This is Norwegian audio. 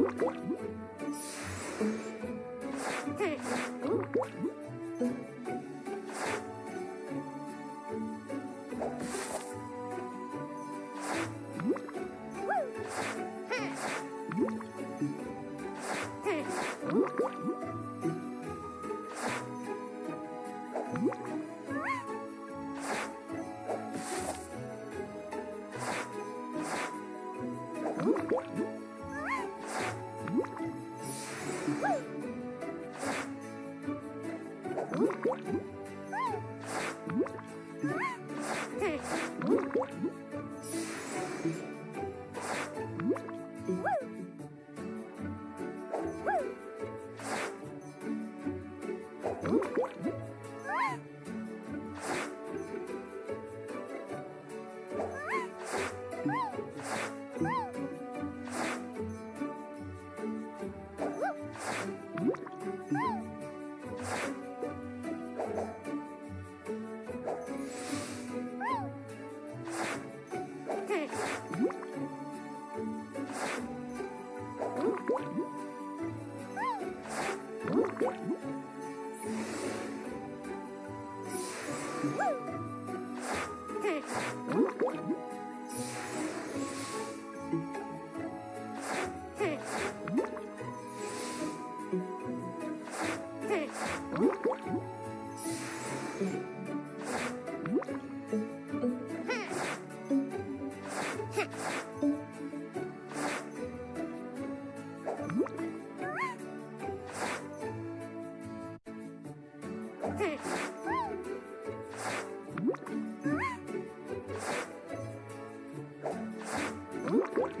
Woo! Woo! Thank you. Ha!